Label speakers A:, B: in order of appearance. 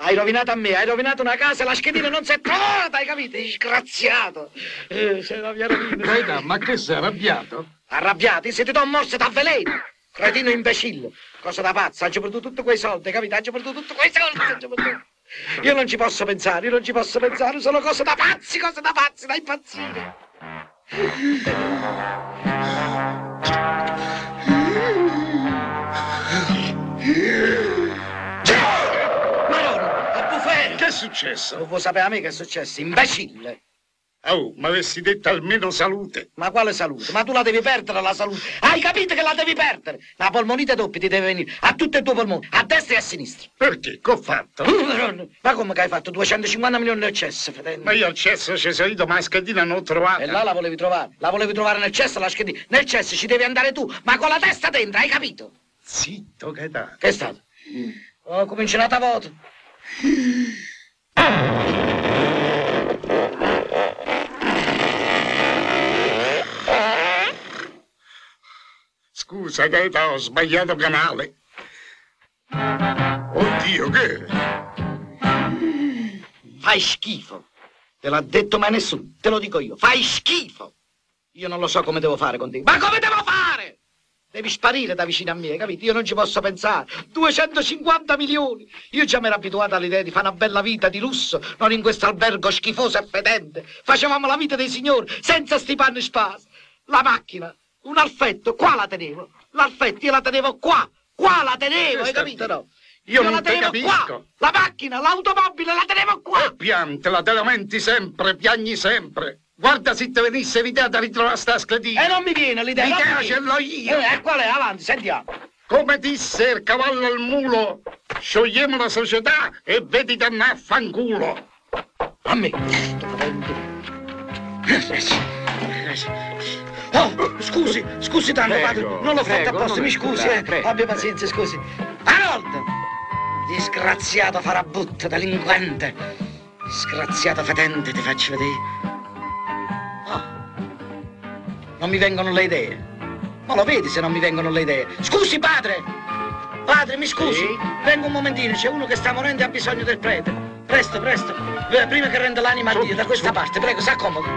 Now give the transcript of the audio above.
A: Hai rovinato a me, hai rovinato una casa, la schedina non si è trovata, hai capito? Disgraziato. Eh, sei la mia rovina.
B: Gaetano, ma che sei arrabbiato?
A: Arrabbiati, se ti do un morso t'avveleno. Cretino imbecille. Cosa da pazzo, hai perduto tutti quei soldi, capito? Hai perduto tutti quei soldi. Io non ci posso pensare, io non ci posso pensare, sono cose da pazzi, cose da pazzi, da impazzire. Madonna,
B: successo?
A: Non vuoi sapere a me che è successo? Imbecille!
B: Oh, ma avessi detto almeno salute.
A: Ma quale salute? Ma tu la devi perdere la salute! Hai capito che la devi perdere? La polmonite doppia ti deve venire a tutti e due i polmoni, a destra e a sinistra.
B: Perché? Che ho fatto?
A: Ma come che hai fatto 250 milioni di eccesso, fratello?
B: Ma io al cesso ci sono ido, ma la schedina non l'ho trovata.
A: E là la volevi trovare? La volevi trovare nel cesso la schedina? Nel cesso ci devi andare tu, ma con la testa dentro, hai capito?
B: Zitto, Gaetano.
A: Che è stato? Oh, comincia un'altra volta.
B: Scusa, Gaetano, ho sbagliato canale. Oddio, che?
A: Fai schifo. Te l'ha detto mai nessuno, te lo dico io. Fai schifo. Io non lo so come devo fare con te. Ma come devo fare? Devi sparire da vicino a me, capito? Io non ci posso pensare. 250 milioni. Io già mi ero abituato all'idea di fare una bella vita di lusso, non in questo albergo schifoso e fedente. Facevamo la vita dei signori, senza sti panni spasi. La macchina, un alfetto, qua la tenevo. L'alfetto io la tenevo qua. Qua la tenevo, hai capito no?
B: Io non
A: la
B: te
A: tenevo
B: capisco.
A: qua. La macchina, l'automobile la tenevo qua.
B: E piantela, te lamenti sempre, piagni sempre. Guarda se te venisse l'idea di ritrovare sta schedina.
A: E non mi viene l'idea.
B: L'idea ce l'ho io.
A: Eh, qual è? Avanti, sentiamo.
B: Come disse il cavallo al mulo, sciogliamo la società e vedi da me a fanculo.
A: A me. Oh, scusi, scusi tanto,
C: Prego,
A: padre. Non l'ho fatto
C: prego,
A: apposta, mi scusi, eh.
C: prego,
A: Abbia
C: prego.
A: pazienza, scusi. Harold! Disgraziato farabutto, delinquente. Disgraziato fetente, ti faccio vedere. Non mi vengono le idee. Ma lo vedi se non mi vengono le idee. Scusi, padre! Padre, mi scusi.
C: Sì?
A: Venga un momentino, c'è uno che sta morendo e ha bisogno del prete. Presto, presto. Prima che renda l'anima a Dio, da questa parte, prego, s'accomodi.